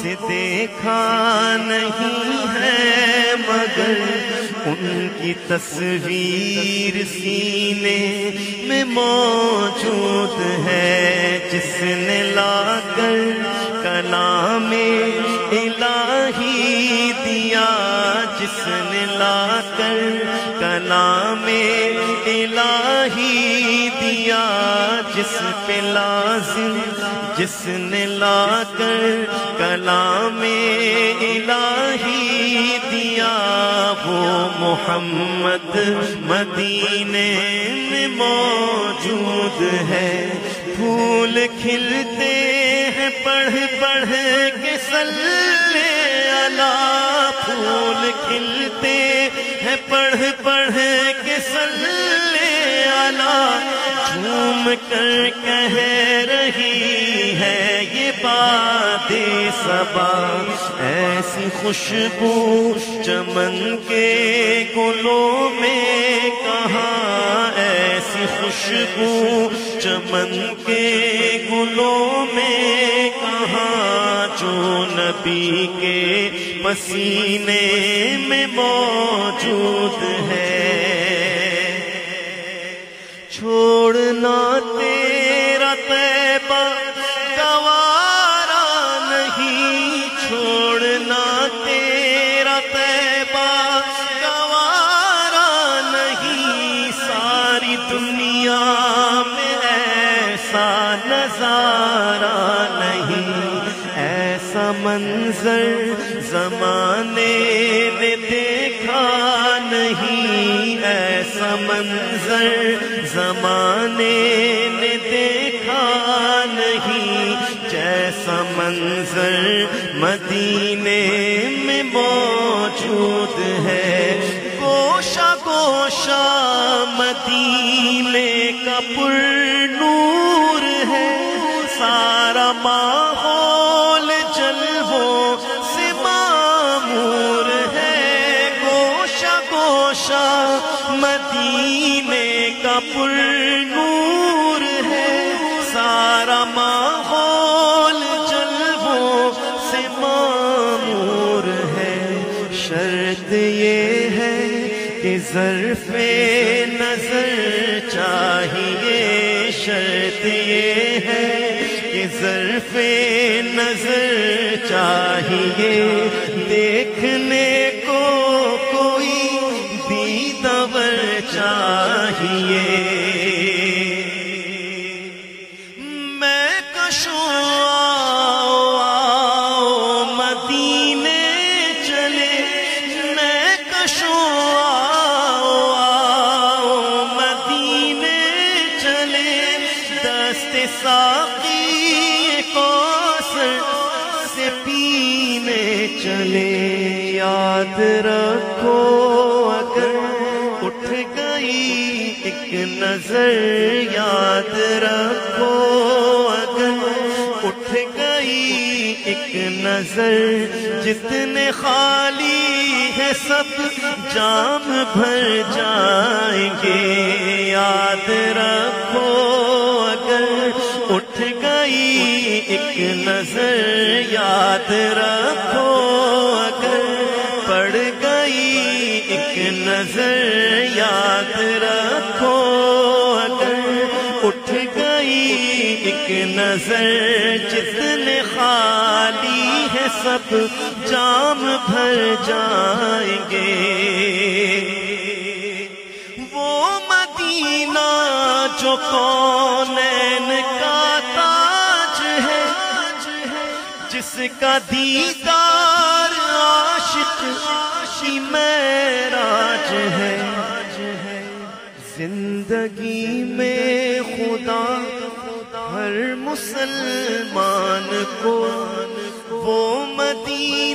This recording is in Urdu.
سکھا نہیں ہے، مگر ان کی تصویر سینے میں موجود ہے، جس نے لا کر کلام الہی دیا، جس نے لا کر کلام الہی دیا جس پہ لازم، جس نے لا کر کلام الہی دیا، وہ محمد مدینے میں موجود ہے۔ پھول کھلتے ہیں پڑھ پڑھ کے سلے اللہ پھول کھلتے ہیں پڑھ پڑھ کے سلے کر کہہ رہی ہے یہ بات سبا۔ ایسی خوشبو چمن کے گلوں میں کہاں؟ ایسی خوشبو چمن کے گلوں میں کہاں؟ جو نبی کے پسینے میں موجود ہے۔ دنیا میں ایسا نظارہ نہیں، ایسا منظر زمانے نے دیکھا نہیں، ایسا منظر زمانے نے دیکھا نہیں، جیسا منظر مدینے گوشا مدینے کا پر نور ہے۔ سارا ماحول جلووں سے معمور ہے۔ گوشا گوشا مدینے کا پر نور ہے۔ سارا ماحول جلووں سے معمور ہے۔ شرط یہ ہے کہ ظرف نظر چاہیے، شرط یہ ہے کہ ظرف نظر چاہیے۔ دیکھنے کو کوئی دیدور چاہیے۔ دست ساقی کوثر سے پینے چلے، یاد رکھو اگر اٹھ گئی ایک نظر، یاد رکھو اگر اٹھ گئی ایک نظر۔ جتنے خالی ہے سب جام بھر جائیں نظر یاد رکھو اگر پڑ گئی ایک نظر یاد رکھو اگر اٹھ گئی ایک نظر جتنے خالی ہے سب جام بھر جائیں گے۔ وہ مدینہ جو کونین جس کا دیدار عاشق کی معراج ہے۔ زندگی میں خدا، ہر مسلمان کو وہ مدینہ